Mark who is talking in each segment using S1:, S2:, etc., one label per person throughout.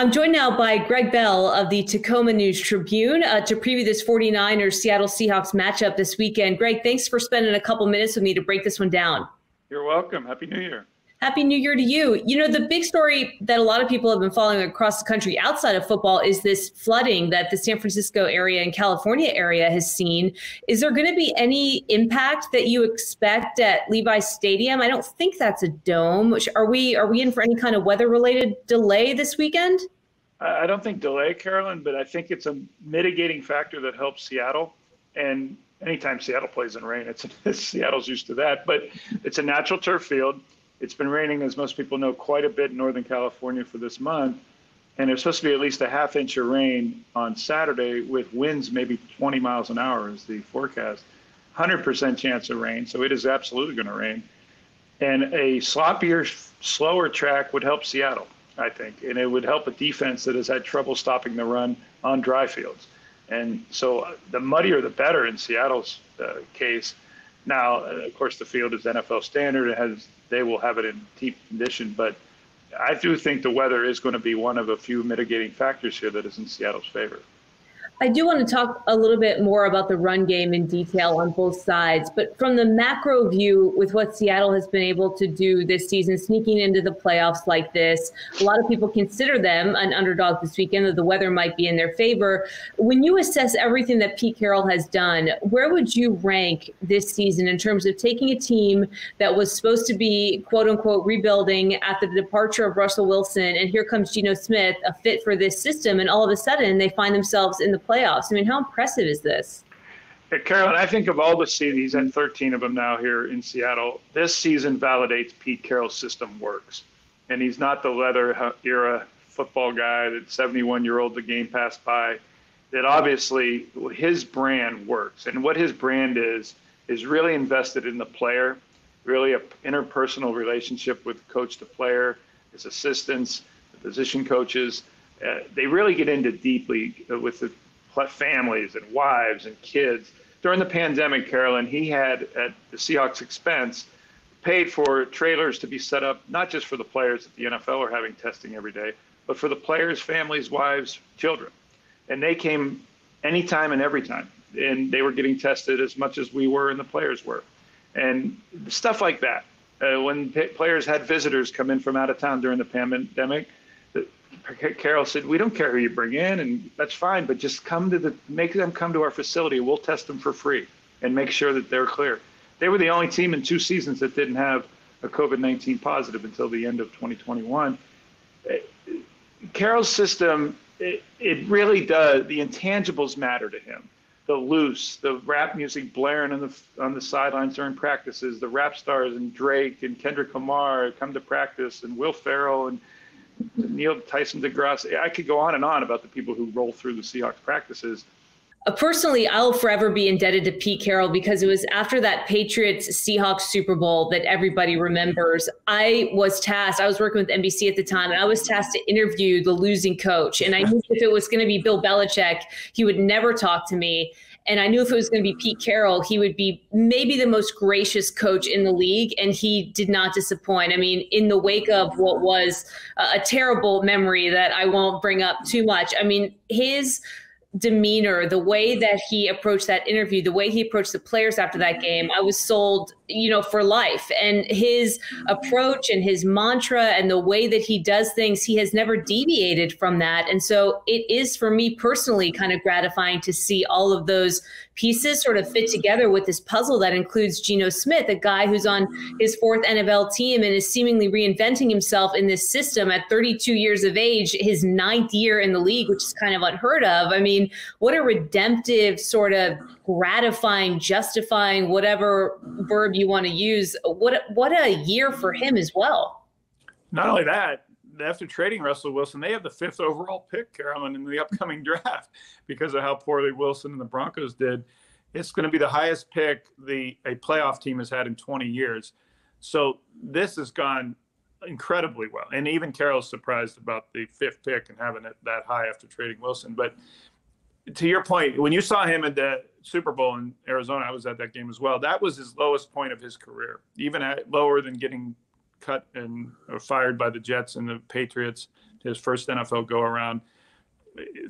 S1: I'm joined now by Gregg Bell of the Tacoma News Tribune uh, to preview this 49ers Seattle Seahawks matchup this weekend. Gregg, thanks for spending a couple minutes with me to break this one down.
S2: You're welcome. Happy New Year.
S1: Happy New Year to you. You know, the big story that a lot of people have been following across the country outside of football is this flooding that the San Francisco area and California area has seen. Is there going to be any impact that you expect at Levi Stadium? I don't think that's a dome. Are we are we in for any kind of weather related delay this weekend?
S2: I don't think delay, Carolyn, but I think it's a mitigating factor that helps Seattle. And anytime Seattle plays in rain, it's Seattle's used to that. But it's a natural turf field it's been raining, as most people know, quite a bit in Northern California for this month. And there's supposed to be at least a half inch of rain on Saturday with winds maybe 20 miles an hour is the forecast. 100% chance of rain. So it is absolutely going to rain. And a sloppier, slower track would help Seattle, I think. And it would help a defense that has had trouble stopping the run on dry fields. And so uh, the muddier, the better in Seattle's uh, case. Now, uh, of course, the field is NFL standard. It has they will have it in deep condition. But I do think the weather is going to be one of a few mitigating factors here that is in Seattle's favor.
S1: I do want to talk a little bit more about the run game in detail on both sides, but from the macro view, with what Seattle has been able to do this season, sneaking into the playoffs like this, a lot of people consider them an underdog this weekend, that the weather might be in their favor. When you assess everything that Pete Carroll has done, where would you rank this season in terms of taking a team that was supposed to be quote unquote rebuilding after the departure of Russell Wilson, and here comes Geno Smith, a fit for this system, and all of a sudden they find themselves in the playoffs. I mean, how impressive is this?
S2: Carolyn, I think of all the seasons, had 13 of them now here in Seattle. This season validates Pete Carroll's system works. And he's not the leather era football guy that 71 year old the game passed by. That obviously his brand works. And what his brand is, is really invested in the player, really an interpersonal relationship with coach to player, his assistants, the position coaches. Uh, they really get into deeply with the families and wives and kids. During the pandemic, Carolyn, he had at the Seahawks' expense paid for trailers to be set up not just for the players that the NFL are having testing every day, but for the players' families, wives, children. And they came anytime and every time. And they were getting tested as much as we were and the players were. And stuff like that. Uh, when players had visitors come in from out of town during the pandemic, Carroll said, "We don't care who you bring in, and that's fine, but just come to the make them come to our facility. We'll test them for free and make sure that they're clear." They were the only team in two seasons that didn't have a COVID-19 positive until the end of 2021. Eh, Carroll's system, it, it really does. The intangibles matter to him. The loose, the rap music blaring on the on the sidelines during practices, the rap stars and Drake and Kendrick Lamar come to practice, and Will Ferrell and Neil Tyson DeGrasse. I could go on and on about the people who roll through the Seahawks practices.
S1: Uh, personally, I'll forever be indebted to Pete Carroll because it was after that Patriots Seahawks Super Bowl that everybody remembers. I was tasked, I was working with NBC at the time, and I was tasked to interview the losing coach. And I knew if it was going to be Bill Belichick, he would never talk to me. And I knew if it was going to be Pete Carroll, he would be maybe the most gracious coach in the league. And he did not disappoint. I mean, in the wake of what was a terrible memory that I won't bring up too much, I mean, his demeanor, the way that he approached that interview, the way he approached the players after that game, I was sold, you know, for life. And his approach and his mantra and the way that he does things, he has never deviated from that. And so it is for me personally kind of gratifying to see all of those pieces sort of fit together with this puzzle that includes Geno Smith, a guy who's on his fourth NFL team and is seemingly reinventing himself in this system at 32 years of age, his ninth year in the league, which is kind of unheard of. I mean, what a redemptive sort of gratifying, justifying, whatever verb you want to use. What what a year for him as well.
S2: Not only that, after trading Russell Wilson, they have the fifth overall pick, Carolyn, in the upcoming draft because of how poorly Wilson and the Broncos did. It's going to be the highest pick the a playoff team has had in 20 years. So this has gone incredibly well. And even Carroll's surprised about the fifth pick and having it that high after trading Wilson. But to your point, when you saw him at the Super Bowl in Arizona, I was at that game as well. That was his lowest point of his career, even at lower than getting cut and uh, fired by the Jets and the Patriots. his first NFL go around.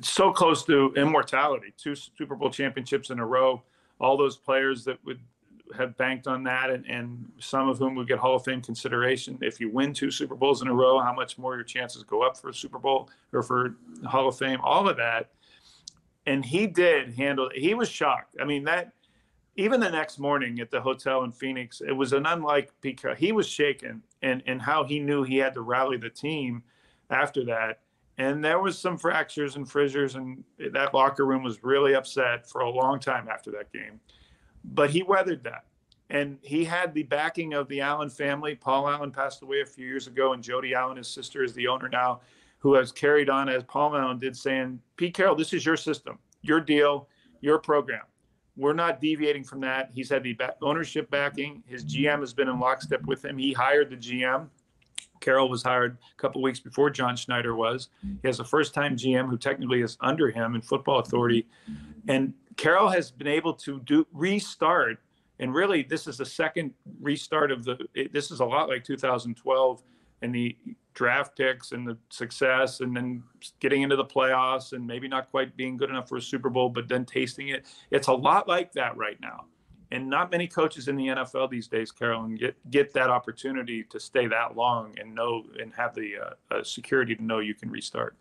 S2: So close to immortality, two Super Bowl championships in a row. All those players that would have banked on that, and, and some of whom would get Hall of Fame consideration. If you win two Super Bowls in a row, how much more your chances go up for a Super Bowl or for Hall of Fame? All of that. And he did handle. it. He was shocked. I mean that even the next morning at the hotel in Phoenix, it was an unlike because he was shaken and and how he knew he had to rally the team after that. And there was some fractures and fissures, and that locker room was really upset for a long time after that game but he weathered that. And he had the backing of the Allen family. Paul Allen passed away a few years ago, and Jody Allen, his sister, is the owner now, who has carried on as Paul Allen did, saying, Pete Carroll, this is your system, your deal, your program. We're not deviating from that. He's had the ownership backing. His GM has been in lockstep with him. He hired the GM. Carroll was hired a couple weeks before John Schneider was. He has a first time GM who technically is under him in football authority. And Carroll has been able to do restart, and really, this is the second restart of the. It, this is a lot like 2012 and the draft picks and the success, and then getting into the playoffs, and maybe not quite being good enough for a Super Bowl, but then tasting it. It's a lot like that right now, and not many coaches in the NFL these days, Carolyn, get get that opportunity to stay that long and know and have the uh, uh, security to know you can restart.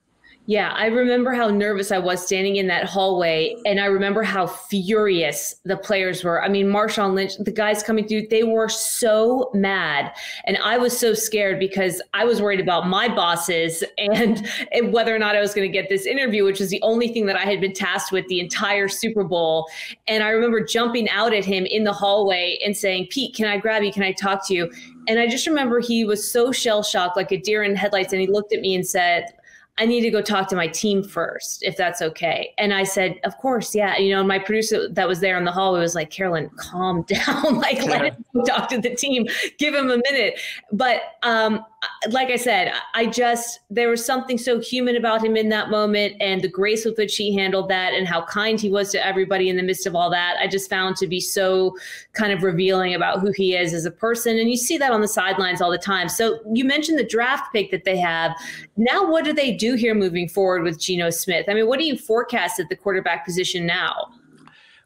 S1: Yeah, I remember how nervous I was standing in that hallway, and I remember how furious the players were. I mean, Marshawn Lynch, the guys coming through, they were so mad, and I was so scared because I was worried about my bosses and, and whether or not I was going to get this interview, which was the only thing that I had been tasked with the entire Super Bowl. And I remember jumping out at him in the hallway and saying, "Pete, can I grab you? Can I talk to you?" And I just remember he was so shell shocked, like a deer in headlights, and he looked at me and said I need to go talk to my team first, if that's okay. And I said, Of course, yeah. You know, my producer that was there in the hallway was like, Carolyn, calm down. like, let him talk to the team. Give him a minute. But um, like I said, I just, there was something so human about him in that moment and the grace with which he handled that and how kind he was to everybody in the midst of all that. I just found to be so kind of revealing about who he is as a person. And you see that on the sidelines all the time. So you mentioned the draft pick that they have. Now, what do they do here moving forward with Geno Smith? I mean, what do you forecast at the quarterback position now?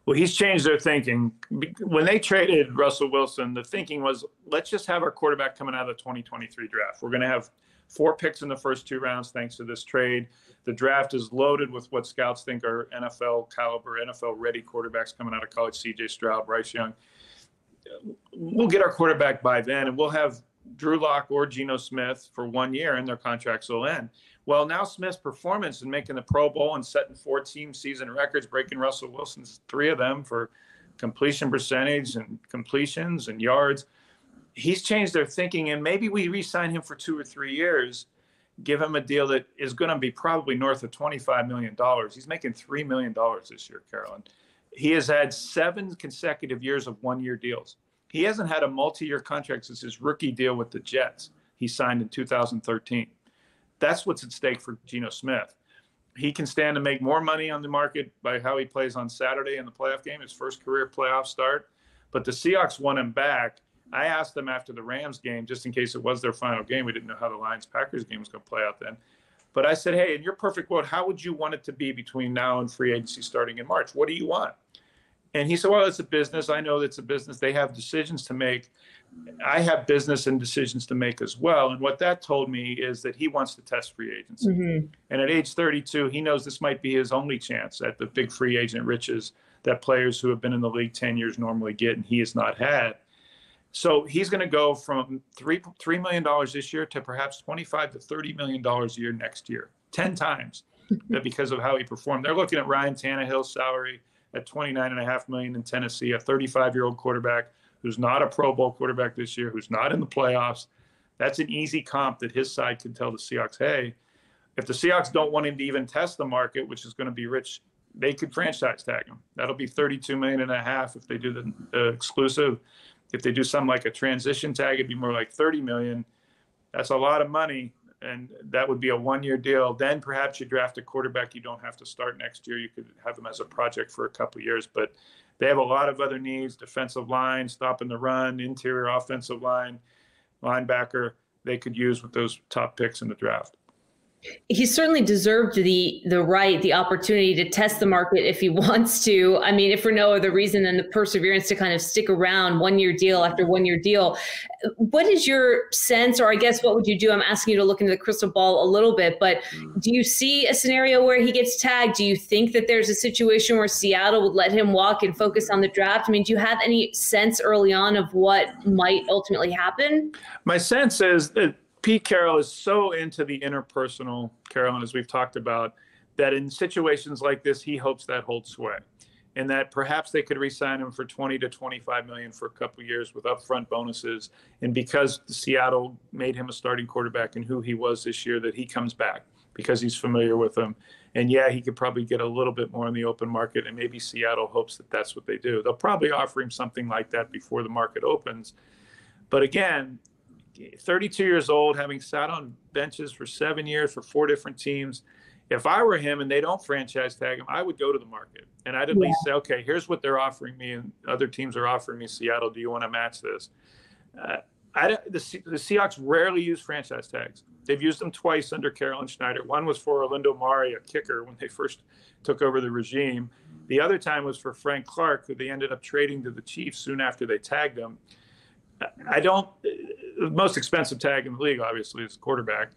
S2: Well, he's changed their thinking. When they traded Russell Wilson, the thinking was let's just have our quarterback coming out of the 2023 draft. We're going to have four picks in the first two rounds thanks to this trade. The draft is loaded with what scouts think are NFL caliber, NFL ready quarterbacks coming out of college CJ Stroud, Bryce Young. We'll get our quarterback by then, and we'll have Drew Lock or Geno Smith for one year, and their contracts will end. Well, now Smith's performance in making the Pro Bowl and setting four team season records, breaking Russell Wilson's three of them for completion percentage and completions and yards. He's changed their thinking, and maybe we re sign him for two or three years, give him a deal that is going to be probably north of $25 million. He's making $3 million this year, Carolyn. He has had seven consecutive years of one year deals. He hasn't had a multi year contract since his rookie deal with the Jets he signed in 2013. That's what's at stake for Geno Smith. He can stand to make more money on the market by how he plays on Saturday in the playoff game, his first career playoff start. But the Seahawks want him back. I asked them after the Rams game, just in case it was their final game. We didn't know how the Lions Packers game was going to play out then. But I said, hey, in your perfect world, how would you want it to be between now and free agency starting in March? What do you want? And he said, well, it's a business. I know it's a business. They have decisions to make. I have business and decisions to make as well. And what that told me is that he wants to test free agency. Mm-hmm. And at age 32, he knows this might be his only chance at the big free agent riches that players who have been in the league 10 years normally get, and he has not had. So he's going to go from three three million dollars this year to perhaps 25 to 30 million dollars a year next year, 10 times, because of how he performed. They're looking at Ryan Tannehill's salary at 29 and a half million in Tennessee, a 35 year old quarterback who's not a Pro Bowl quarterback this year, who's not in the playoffs. That's an easy comp that his side can tell the Seahawks, hey, if the Seahawks don't want him to even test the market, which is going to be rich, they could franchise tag him. That'll be 32 million and a half if they do the exclusive. If they do something like a transition tag, it'd be more like 30 million. That's a lot of money, and that would be a one-year deal. Then perhaps you draft a quarterback you don't have to start next year. You could have him as a project for a couple years, but they have a lot of other needs defensive line, stopping the run, interior offensive line, linebacker they could use with those top picks in the draft.
S1: He certainly deserved the the right, the opportunity to test the market if he wants to. I mean, if for no other reason than the perseverance to kind of stick around one year deal after one year deal. What is your sense, or I guess what would you do? I'm asking you to look into the crystal ball a little bit, but hmm. do you see a scenario where he gets tagged? Do you think that there's a situation where Seattle would let him walk and focus on the draft? I mean, do you have any sense early on of what might ultimately happen?
S2: My sense is that Pete Carroll is so into the interpersonal, Carolyn, as we've talked about, that in situations like this, he hopes that holds sway. And that perhaps they could re-sign him for 20 to 25 million for a couple years with upfront bonuses. And because Seattle made him a starting quarterback and who he was this year, that he comes back because he's familiar with them. And yeah, he could probably get a little bit more in the open market. And maybe Seattle hopes that that's what they do. They'll probably offer him something like that before the market opens. But again, 32 years old, having sat on benches for seven years for four different teams. If I were him and they don't franchise tag him, I would go to the market and I'd at yeah. least say, okay, here's what they're offering me, and other teams are offering me. Seattle, do you want to match this? Uh, I, the, the Seahawks rarely use franchise tags. They've used them twice under Carroll and Schneider. One was for Olindo Mare, a kicker, when they first took over the regime. The other time was for Frank Clark, who they ended up trading to the Chiefs soon after they tagged him. I don't the most expensive tag in the league, obviously, is quarterback.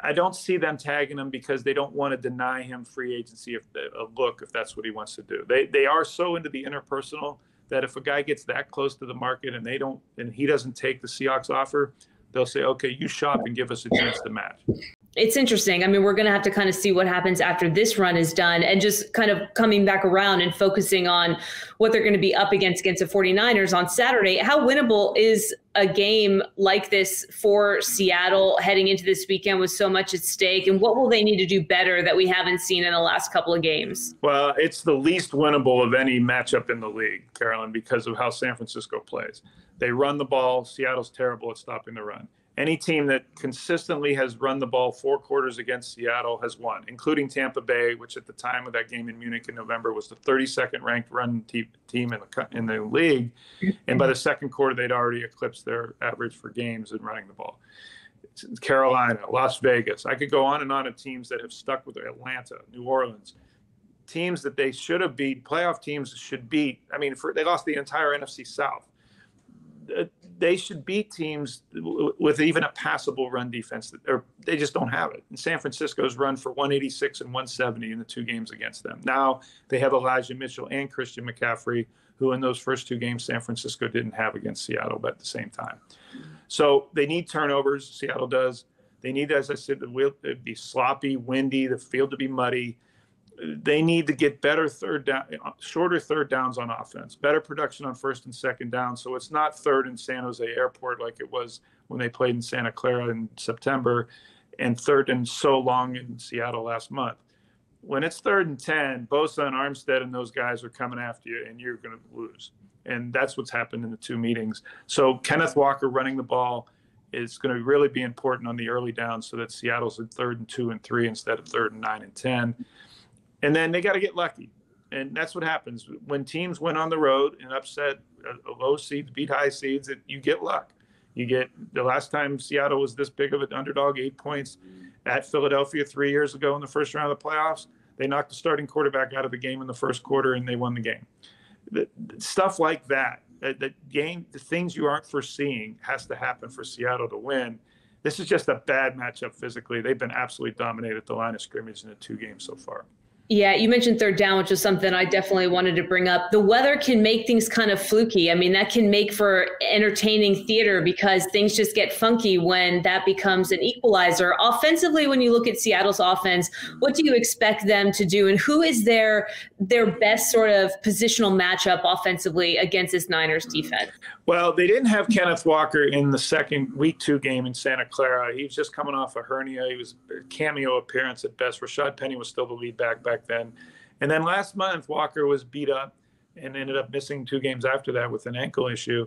S2: I don't see them tagging him because they don't want to deny him free agency if a look if that's what he wants to do. They they are so into the interpersonal that if a guy gets that close to the market and they don't and he doesn't take the Seahawks offer, they'll say, okay, you shop and give us a chance to match
S1: it's interesting. I mean, we're going to have to kind of see what happens after this run is done and just kind of coming back around and focusing on what they're going to be up against against the 49ers on Saturday. How winnable is a game like this for Seattle heading into this weekend with so much at stake? And what will they need to do better that we haven't seen in the last couple of games?
S2: Well, it's the least winnable of any matchup in the league, Carolyn, because of how San Francisco plays. They run the ball. Seattle's terrible at stopping the run any team that consistently has run the ball four quarters against Seattle has won, including Tampa Bay, which at the time of that game in Munich in November was the 32nd ranked run te- team in the in the league, and by the second quarter they'd already eclipsed their average for games in running the ball. Carolina, Las Vegas. I could go on and on of teams that have stuck with Atlanta, New Orleans, teams that they should have beat. Playoff teams should beat. I mean, for, they lost the entire NFC South they should beat teams with even a passable run defense. Or they just don't have it. And San Francisco's run for 186 and 170 in the two games against them. Now they have Elijah Mitchell and Christian McCaffrey, who in those first two games San Francisco didn't have against Seattle, but at the same time. So they need turnovers. Seattle does. They need, as I said, the wheel to be sloppy, windy, the field to be muddy they need to get better third down, uh, shorter third downs on offense, better production on first and second down. So it's not third in San Jose Airport like it was when they played in Santa Clara in September, and third and so long in Seattle last month. When it's third and 10, Bosa and Armstead and those guys are coming after you, and you're going to lose. And that's what's happened in the two meetings. So Kenneth Walker running the ball is going to really be important on the early downs so that Seattle's in third and two and three instead of third and nine and 10 and then they got to get lucky. And that's what happens when teams went on the road and upset a, low seeds, beat high seeds. That you get luck. You get the last time Seattle was this big of an underdog, eight points at Philadelphia three years ago in the first round of the playoffs. They knocked the starting quarterback out of the game in the first quarter and they won the game. The, stuff like that, the, the game, the things you aren't foreseeing has to happen for Seattle to win. This is just a bad matchup physically. They've been absolutely dominated at the line of scrimmage in the two games so far.
S1: Yeah, you mentioned third down, which is something I definitely wanted to bring up. The weather can make things kind of fluky. I mean, that can make for entertaining theater because things just get funky when that becomes an equalizer. Offensively, when you look at Seattle's offense, what do you expect them to do, and who is their their best sort of positional matchup offensively against this Niners defense?
S2: Well, they didn't have Kenneth Walker in the second week two game in Santa Clara. He was just coming off a hernia. He was a cameo appearance at best. Rashad Penny was still the lead back back then. And then last month, Walker was beat up and ended up missing two games after that with an ankle issue.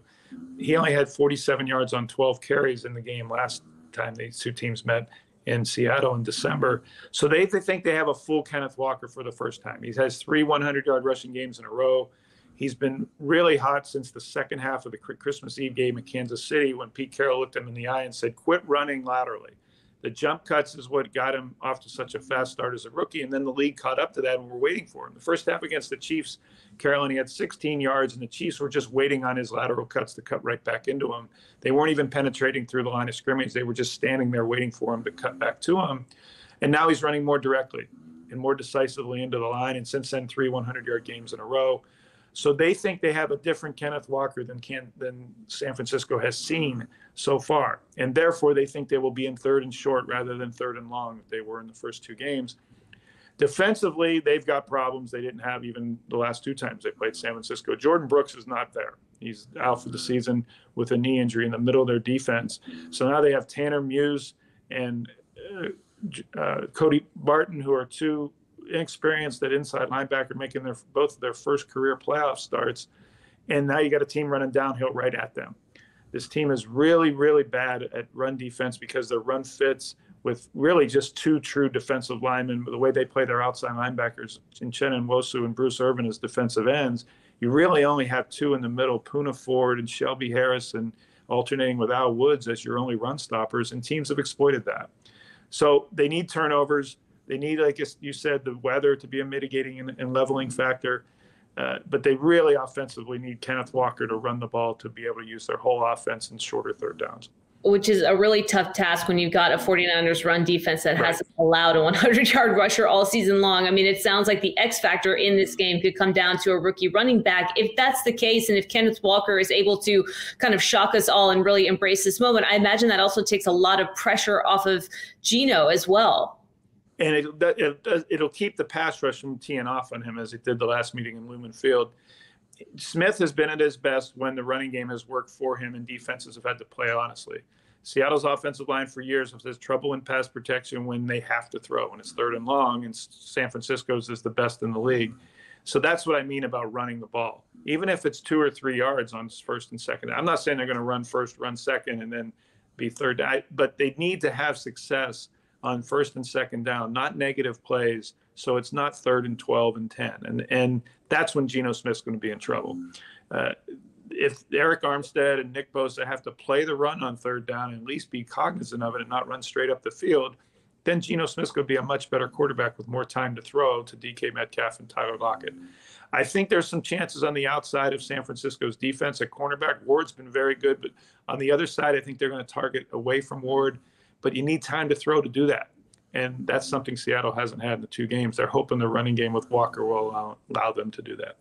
S2: He only had 47 yards on 12 carries in the game last time these two teams met in Seattle in December. So they, they think they have a full Kenneth Walker for the first time. He has three 100 yard rushing games in a row. He's been really hot since the second half of the Christmas Eve game in Kansas City when Pete Carroll looked him in the eye and said, Quit running laterally. The jump cuts is what got him off to such a fast start as a rookie, and then the league caught up to that, and we're waiting for him. The first half against the Chiefs, Carolyn, he had 16 yards, and the Chiefs were just waiting on his lateral cuts to cut right back into him. They weren't even penetrating through the line of scrimmage; they were just standing there waiting for him to cut back to him. And now he's running more directly and more decisively into the line. And since then, three 100-yard games in a row. So they think they have a different Kenneth Walker than can, than San Francisco has seen so far, and therefore they think they will be in third and short rather than third and long that they were in the first two games. Defensively, they've got problems they didn't have even the last two times they played San Francisco. Jordyn Brooks is not there. He's out for the season with a knee injury in the middle of their defense. So now they have Tanner Muse and uh, uh, Cody Barton, who are two inexperienced at inside linebacker making their both their first career playoff starts, and now you got a team running downhill right at them. This team is really, really bad at run defense because their run fits with really just two true defensive linemen. The way they play their outside linebackers, Nwosu and Wosu and Bruce Irvin as defensive ends, you really only have two in the middle, Poona Ford and Shelby Harrison, alternating with Al Woods as your only run stoppers, and teams have exploited that. So they need turnovers. They need, like you said, the weather to be a mitigating and, and leveling factor. Uh, but they really offensively need Kenneth Walker to run the ball to be able to use their whole offense in shorter third downs.
S1: Which is a really tough task when you've got a 49ers run defense that right. hasn't allowed a 100 yard rusher all season long. I mean, it sounds like the X factor in this game could come down to a rookie running back. If that's the case, and if Kenneth Walker is able to kind of shock us all and really embrace this moment, I imagine that also takes a lot of pressure off of Geno as well
S2: and it, it, it'll keep the pass rush from teeing off on him as it did the last meeting in Lumen Field. Smith has been at his best when the running game has worked for him and defenses have had to play honestly. Seattle's offensive line for years has had trouble in pass protection when they have to throw, when it's third and long, and San Francisco's is the best in the league. So that's what I mean about running the ball. Even if it's two or three yards on first and second, I'm not saying they're going to run first, run second, and then be third, but they need to have success on first and second down, not negative plays. So it's not third and 12 and 10. And, and that's when Geno Smith's going to be in trouble. Uh, if Arik Armstead and Nick Bosa have to play the run on third down and at least be cognizant of it and not run straight up the field, then Geno Smith's going to be a much better quarterback with more time to throw to DK Metcalf and Tyler Lockett. I think there's some chances on the outside of San Francisco's defense at cornerback. Ward's been very good, but on the other side, I think they're going to target away from Ward but you need time to throw to do that. And that's something Seattle hasn't had in the two games. They're hoping the running game with Walker will allow, allow them to do that.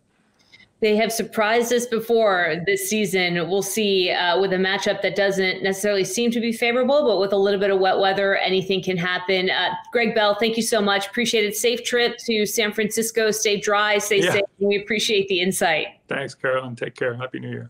S1: They have surprised us before this season. We'll see uh, with a matchup that doesn't necessarily seem to be favorable, but with a little bit of wet weather, anything can happen. Uh, Gregg Bell, thank you so much. Appreciate it. Safe trip to San Francisco. Stay dry, stay yeah. safe. We appreciate the insight.
S2: Thanks, Carolyn. Take care. Happy New Year.